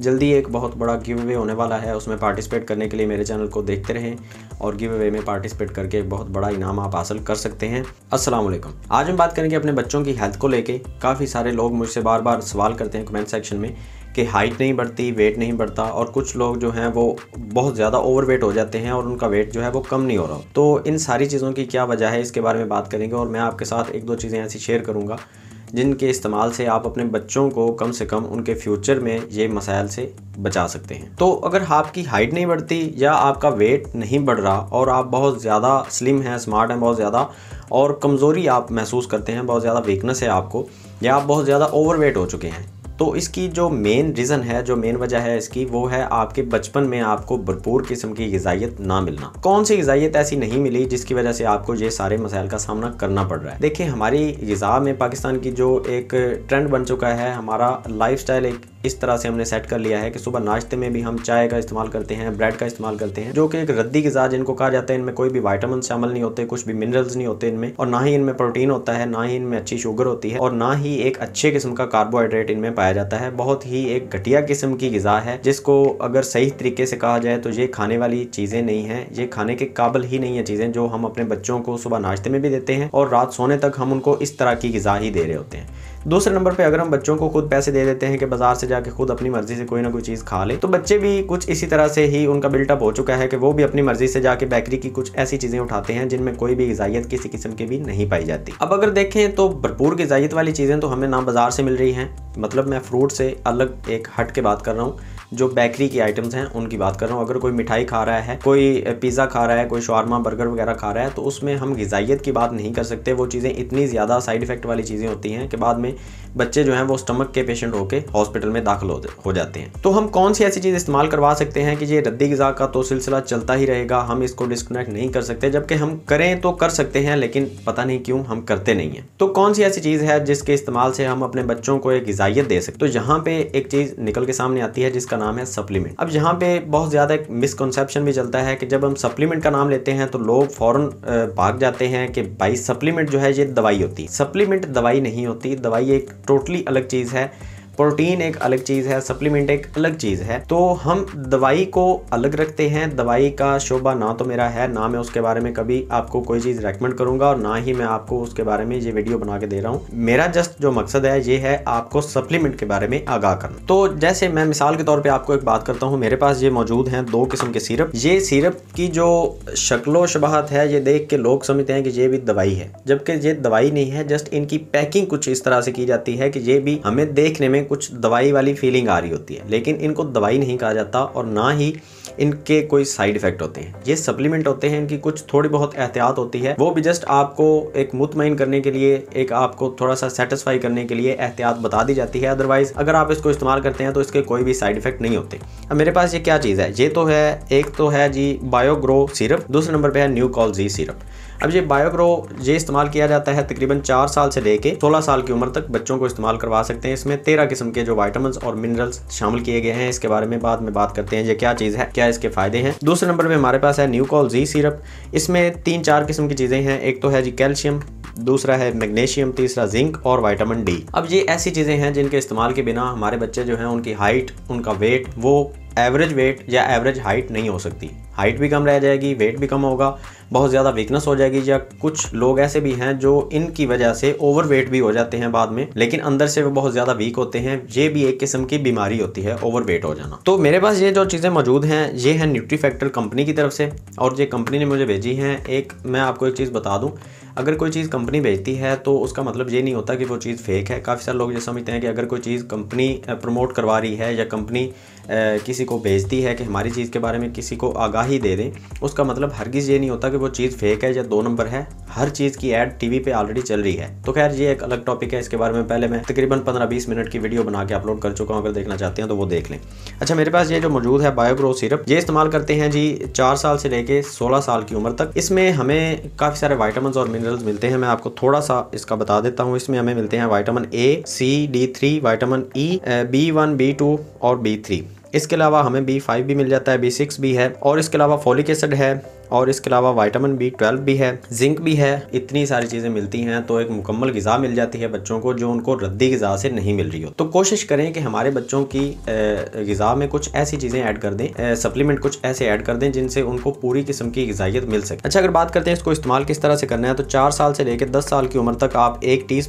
जल्दी एक बहुत बड़ा गिव अवे होने वाला है, उसमें पार्टिसिपेट करने के लिए मेरे चैनल को देखते रहें और गिव अवे में पार्टिसिपेट करके एक बहुत बड़ा इनाम आप हासिल कर सकते हैं। अस्सलाम वालेकुम। आज हम बात करेंगे अपने बच्चों की हेल्थ को लेके। काफ़ी सारे लोग मुझसे बार बार सवाल करते हैं कमेंट सेक्शन में कि हाइट नहीं बढ़ती वेट नहीं बढ़ता और कुछ लोग जो हैं वो बहुत ज़्यादा ओवरवेट हो जाते हैं और उनका वेट जो है वो कम नहीं हो रहा। तो इन सारी चीज़ों की क्या वजह है, इसके बारे में बात करेंगे और मैं आपके साथ एक दो चीज़ें ऐसी शेयर करूँगा जिनके इस्तेमाल से आप अपने बच्चों को कम से कम उनके फ्यूचर में ये मसाइल से बचा सकते हैं। तो अगर आपकी हाइट नहीं बढ़ती या आपका वेट नहीं बढ़ रहा और आप बहुत ज़्यादा स्लिम हैं, स्मार्ट हैं, बहुत ज़्यादा और कमज़ोरी आप महसूस करते हैं, बहुत ज़्यादा वीकनेस है आपको या आप बहुत ज़्यादा ओवरवेट हो चुके हैं तो इसकी जो मेन रीज़न है, जो मेन वजह है इसकी, वो है आपके बचपन में आपको भरपूर किस्म की गजाइत ना मिलना। कौन सी गजाइत ऐसी नहीं मिली जिसकी वजह से आपको ये सारे मसाइल का सामना करना पड़ रहा है? देखिए, हमारी गज़ा में पाकिस्तान की जो एक ट्रेंड बन चुका है, हमारा लाइफ एक इस तरह से हमने सेट कर लिया है कि सुबह नाश्ते में भी हम चाय का इस्तेमाल करते हैं ब्रेड का इस्तेमाल करते हैं, जो कि एक रद्दी गजा जिनको कहा जाता है, इनमें कोई भी वाइटामिन शामिल नहीं होते, कुछ भी मिनरल्स नहीं होते इनमें, और ना ही इनमें प्रोटीन होता है, ना ही इनमें अच्छी शुगर होती है, और ना ही एक अच्छे किस्म का कार्बोहाइड्रेट इनमें पाया जाता है। बहुत ही एक घटिया किस्म की गजा है, जिसको अगर सही तरीके से कहा जाए तो ये खाने वाली चीज़ें नहीं है। ये खाने के काबल ही नहीं है चीज़ें जो हम अपने बच्चों को सुबह नाश्ते में भी देते हैं और रात सोने तक हम उनको इस तरह की गजा ही दे रहे होते हैं। दूसरे नंबर पर अगर हम बच्चों को खुद पैसे दे देते हैं कि बाज़ार से जाके खुद अपनी मर्ज़ी से कोई ना कोई चीज़ खा ले तो बच्चे भी कुछ इसी तरह से ही उनका बिल्टअप हो चुका है कि वो भी अपनी मर्ज़ी से जाके बेकरी की कुछ ऐसी चीज़ें उठाते हैं जिनमें कोई भी गजाइत किसी किस्म की भी नहीं पाई जाती। अब अगर देखें तो भरपूर गजाइत वाली चीज़ें तो हमें ना बाज़ार से मिल रही हैं मतलब मैं फ्रूट से अलग एक हट के बात कर रहा हूँ। जो बेकरी की आइटम्स हैं, उनकी बात कर रहा हूँ। अगर कोई मिठाई खा रहा है, कोई पिज़्ज़ा खा रहा है, कोई शॉर्मा बर्गर वगैरह खा रहा है तो उसमें हम गजाइत की बात नहीं कर सकते। वो चीज़ें इतनी ज़्यादा साइड इफ़ेक्ट वाली चीज़ें होती हैं कि बाद में बच्चे जो हैं वो स्टमक के पेशेंट होकर हॉस्पिटल में दाखिल हो जाते हैं। तो हम कौन सी ऐसी चीज़ इस्तेमाल करवा सकते हैं कि ये रद्दी गज़ा का तो सिलसिला चलता ही रहेगा, हम इसको डिस्कनेक्ट नहीं कर सकते, जबकि हम करें तो कर सकते हैं, लेकिन पता नहीं क्यों हम करते नहीं हैं। तो कौन सी ऐसी चीज़ है जिसके इस्तेमाल से हम अपने बच्चों को एक गजाइत दे सकते तो यहाँ पे एक चीज़ निकल के सामने आती है, जिसका नाम है सप्लीमेंट अब यहाँ पे बहुत ज़्यादा एक मिसकनसेप्शन भी चलता है कि जब हम सप्लीमेंट का नाम लेते हैं तो लोग फ़ौरन भाग जाते हैं कि भाई सप्लीमेंट जो है, ये दवाई होती है। सप्लीमेंट दवाई नहीं होती, दवाई एक टोटली अलग चीज़ है। प्रोटीन एक अलग चीज़ है, सप्लीमेंट एक अलग चीज़ है। तो हम दवाई को अलग रखते हैं। दवाई का शोभा ना तो मेरा है, ना मैं उसके बारे में कभी आपको कोई चीज़ रेकमेंड करूँगा और ना ही मैं आपको उसके बारे में ये वीडियो बना के दे रहा हूँ। मेरा जस्ट जो मकसद है, ये है आपको सप्लीमेंट के बारे में आगाह करना। तो जैसे मैं मिसाल के तौर पर आपको एक बात करता हूँ, मेरे पास ये मौजूद है दो किस्म के सिरप। ये सिरप की जो शक्लो शबाहत है, ये देख के लोग समझते हैं कि ये भी दवाई है। जबकि ये दवाई नहीं है, जस्ट इनकी पैकिंग कुछ इस तरह से की जाती है कि ये भी हमें देखने में कुछ दवाई वाली फीलिंग आ रही होती है, लेकिन इनको दवाई नहीं कहा जाता और ना ही इनके कोई साइड इफ़ेक्ट होते हैं। ये सप्लीमेंट होते हैं, इनकी कुछ थोड़ी बहुत एहतियात होती है। वो भी जस्ट आपको एक मुतमिन करने के लिए, एक आपको थोड़ा सा सेटिस्फाई करने के लिए एहतियात बता दी जाती है। अदरवाइज़ अगर आप इसको इस्तेमाल करते हैं तो इसके कोई भी साइड इफ़ेक्ट नहीं होते। अब मेरे पास ये क्या चीज़ है? ये तो है, एक तो है जी बायोग्रो सिरप दूसरे नंबर पर है न्यू कॉल जी सिरप अब ये बायोग्रो ये इस्तेमाल किया जाता है तकरीबन चार साल से लेके सोलह साल की उम्र तक बच्चों को इस्तेमाल करवा सकते हैं। इसमें तेरह किस्म के जो वाइटामिन और मिनरल्स शामिल किए गए हैं, इसके बारे में बाद में बात करते हैं, ये क्या चीज़ है, क्या इसके फ़ायदे हैं। दूसरे नंबर में हमारे पास है न्यूकॉल जी सिरप इसमें तीन चार किस्म की चीज़ें हैं, एक तो है जी कैल्शियम, दूसरा है मैग्नीशियम, तीसरा जिंक और विटामिन डी अब ये ऐसी चीज़ें हैं जिनके इस्तेमाल के बिना हमारे बच्चे जो हैं, उनकी हाइट उनका वेट वो एवरेज वेट या एवरेज हाइट नहीं हो सकती। हाइट भी कम रह जाएगी वेट भी कम होगा, बहुत ज़्यादा वीकनेस हो जाएगी या कुछ लोग ऐसे भी हैं जो इनकी वजह से ओवर वेट भी हो जाते हैं बाद में, लेकिन अंदर से वो बहुत ज़्यादा वीक होते हैं, ये भी एक किस्म की बीमारी होती है ओवर वेट हो जाना। तो मेरे पास ये जो चीज़ें मौजूद हैं, ये है न्यूट्री फैक्टर कंपनी की तरफ़ से, और ये कंपनी ने मुझे भेजी हैं, एक मैं आपको एक चीज़ बता दूँ अगर कोई चीज़ कंपनी भेजती है तो उसका मतलब ये नहीं होता कि वो चीज़ फेक है। काफ़ी सारे लोग ये समझते हैं कि अगर कोई चीज़ कंपनी प्रमोट करवा रही है या कंपनी किसी को भेजती है कि हमारी चीज़ के बारे में किसी को आगाही दे दें, उसका मतलब हरगिज़ ये नहीं होता कि वो चीज़ फेक है या दो नंबर है। हर चीज़ की एड टीवी पे ऑलरेडी चल रही है। तो खैर, ये एक अलग टॉपिक है। इसके बारे में पहले मैं तकरीबन पंद्रह बीस मिनट की वीडियो बना के अपलोड कर चुका हूँ। अगर देखना चाहते हैं तो वो देख लें। अच्छा मेरे पास ये जो मौजूद है बायोग्रो सिरप ये इस्तेमाल करते हैं जी चार साल से लेके सोलह साल की उम्र तक। इसमें हमें काफ़ी सारे वाइटामिन और मिनरल्स मिलते हैं, मैं आपको थोड़ा सा इसका बता देता हूँ। इसमें हमें मिलते हैं vitamin A C D three vitamin E B one B two और बी थ्री इसके अलावा हमें बी फाइव भी मिल जाता है बी सिक्स भी है और इसके अलावा फोलिक एसिड है और इसके अलावा वाइटामिन बी ट्वेल्व भी है जिंक भी है, इतनी सारी चीज़ें मिलती हैं तो एक मुकम्मल गज़ा मिल जाती है बच्चों को जो उनको रद्दी गज़ा से नहीं मिल रही हो। तो कोशिश करें कि हमारे बच्चों की गज़ा में कुछ ऐसी चीज़ें ऐड कर दें सप्लीमेंट कुछ ऐसे ऐड कर दें जिनसे उनको पूरी किस्म की गजाइत मिल सके। अच्छा अगर बात करते हैं इसको इस्तेमाल किस तरह से करना है तो चार साल से लेकर दस साल की उम्र तक आप एक टी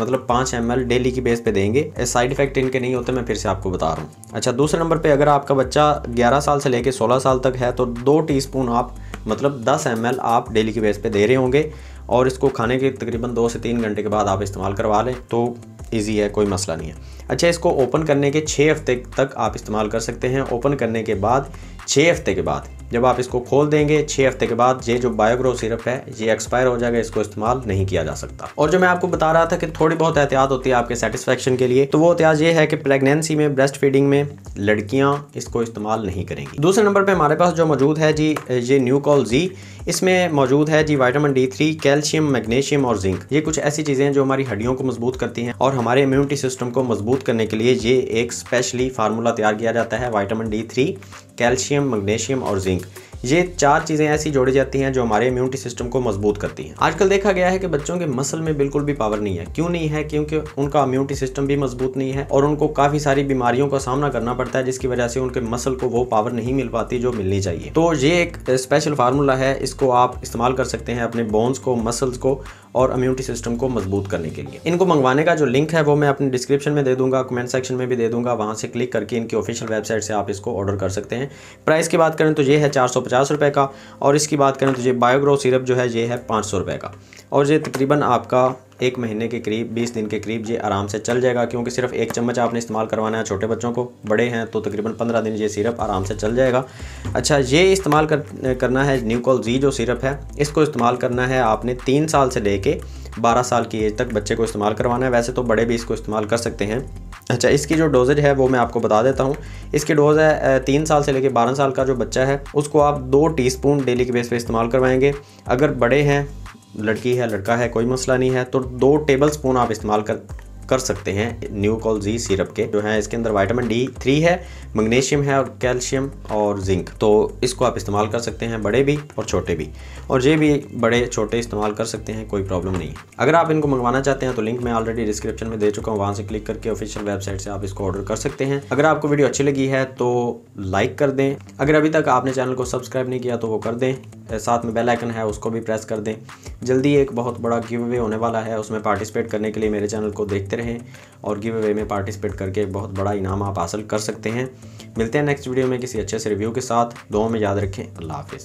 मतलब पाँच एम डेली की बेस पे देंगे। साइड इफ़ेक्ट इनके नहीं होते, मैं फिर से आपको बता रहा हूँ। अच्छा दूसरे नंबर पे अगर आपका बच्चा 11 साल से लेकर 16 साल तक है तो दो टीस्पून आप मतलब 10 एम आप डेली के बेस पे दे रहे होंगे और इसको खाने के तकरीबन दो से तीन घंटे के बाद आप इस्तेमाल करवा लें तो ईजी है, कोई मसला नहीं है। अच्छा इसको ओपन करने के छः हफ़्ते तक आप इस्तेमाल कर सकते हैं। ओपन करने के बाद छः हफ़्ते के बाद जब आप इसको खोल देंगे छः हफ़्ते के बाद ये जो बायोग्रो सिरप है, ये एक्सपायर हो जाएगा, इसको इस्तेमाल नहीं किया जा सकता। और जो मैं आपको बता रहा था कि थोड़ी बहुत एहतियात होती है आपके सेटिस्फेक्शन के लिए तो वो एहतियात ये है कि प्रेगनेंसी में ब्रेस्ट फीडिंग में लड़कियाँ इसको इस्तेमाल नहीं करेंगी। दूसरे नंबर पर हमारे पास जो मौजूद है जी, ये न्यू कॉल जी इसमें मौजूद है जी vitamin D three calcium magnesium और जिंक ये कुछ ऐसी चीज़ें हैं जो हमारी हड्डियों को मज़बूत करती हैं और हमारे इम्यूनिटी सिस्टम को मज़बूत करने के लिए ये एक स्पेशली फार्मूला तैयार किया जाता है vitamin D three calcium magnesium और जिंक। ये चार चीज़ें ऐसी जोड़ी जाती हैं जो हमारे इम्यूनिटी सिस्टम को मज़बूत करती हैं। आजकल देखा गया है कि बच्चों के मसल में बिल्कुल भी पावर नहीं है। क्यों नहीं है? क्योंकि उनका इम्यूनिटी सिस्टम भी मज़बूत नहीं है और उनको काफ़ी सारी बीमारियों का सामना करना पड़ता है, जिसकी वजह से उनके मसल को वो पावर नहीं मिल पाती जो मिलनी चाहिए। तो ये एक स्पेशल फार्मूला है। इसको आप इस्तेमाल कर सकते हैं अपने बोन्स को मसल्स को और इम्यूनिटी सिस्टम को मज़बूत करने के लिए। इनको मंगवाने का जो लिंक है, वो मैं अपने डिस्क्रिप्शन में दे दूँगा कमेंट सेक्शन में भी दे दूँगा। वहाँ से क्लिक करके इनकी ऑफिशियल वेबसाइट से आप इसको ऑर्डर कर सकते हैं। प्राइस की बात करें तो ये है चार सौ पचास रुपये का और इसकी बात करें तो ये बायोग्रो सिरप जो है, ये है पाँच सौ रुपये का। और ये तकरीबन आपका एक महीने के करीब, बीस दिन के करीब ये आराम से चल जाएगा, क्योंकि सिर्फ़ एक चम्मच आपने इस्तेमाल करवाना है छोटे बच्चों को। बड़े हैं तो तकरीबन पंद्रह दिन ये सिरप आराम से चल जाएगा। अच्छा ये इस्तेमाल कर, करना है न्यूकोल जी जो सिरप है, इसको इस्तेमाल करना है आपने तीन साल से लेके बारह साल की एज तक बच्चे को इस्तेमाल करवाना है। वैसे तो बड़े भी इसको इस्तेमाल कर सकते हैं। अच्छा इसकी जो डोजेज है वो मैं आपको बता देता हूँ। इसकी डोज है तीन साल से लेकर बारह साल का जो बच्चा है, उसको आप दो टीस्पून डेली के बेस पे इस्तेमाल करवाएँगे। अगर बड़े हैं लड़की है, लड़का है, कोई मसला नहीं है। तो दो टेबल स्पून आप इस्तेमाल कर कर सकते हैं न्यू कॉल जी सिरप के, जो है इसके अंदर वाइटामिन डी थ्री है, मैग्नीशियम है और कैल्शियम और जिंक। तो इसको आप इस्तेमाल कर सकते हैं बड़े भी और छोटे भी। और ये भी बड़े, छोटे इस्तेमाल कर सकते हैं, कोई प्रॉब्लम नहीं अगर आप इनको मंगवाना चाहते हैं तो लिंक मैं ऑलरेडी डिस्क्रिप्शन में दे चुका हूँ, वहाँ से क्लिक करके ऑफिशियल वेबसाइट से आप इसको ऑर्डर कर सकते हैं। अगर आपको वीडियो अच्छी लगी है तो लाइक कर दें। अगर अभी तक आपने चैनल को सब्सक्राइब नहीं किया तो वो कर दें। साथ में बेल आइकन है, उसको भी प्रेस कर दें। जल्दी एक बहुत बड़ा गिव अवे होने वाला है, उसमें पार्टिसिपेट करने के लिए मेरे चैनल को देखते रहें और गिव अवे में पार्टिसिपेट करके एक बहुत बड़ा इनाम आप हासिल कर सकते हैं। मिलते हैं नेक्स्ट वीडियो में किसी अच्छे से रिव्यू के साथ। दो में याद रखें। अल्लाह हाफिज़।